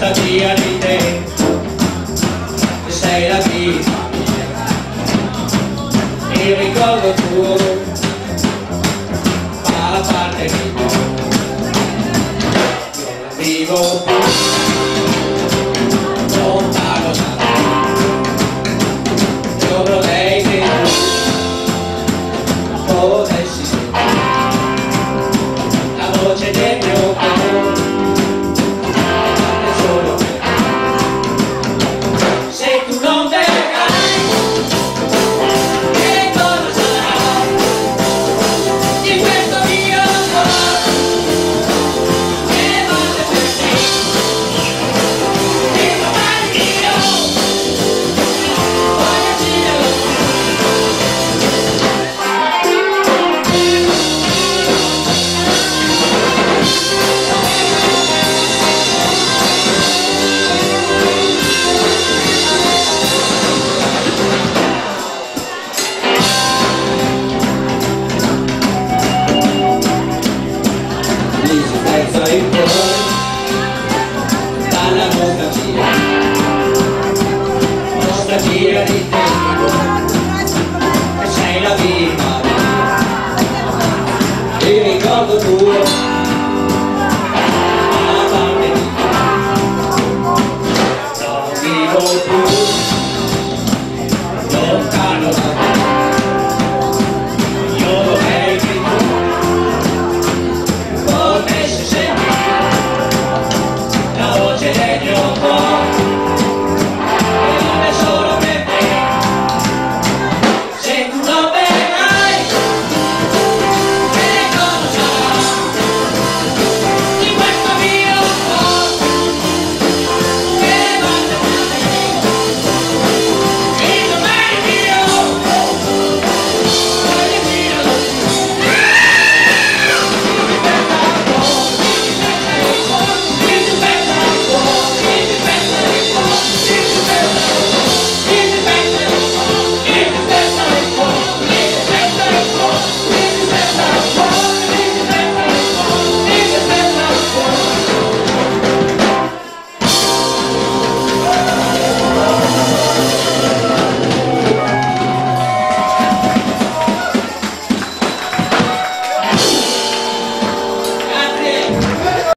nostalgia di te sei la vita mia il ricordo tuo fa la parte mia Noche de mezzo in poi dalla nostalgia. Nostalgia di te. E sei la viva il ricordo tuo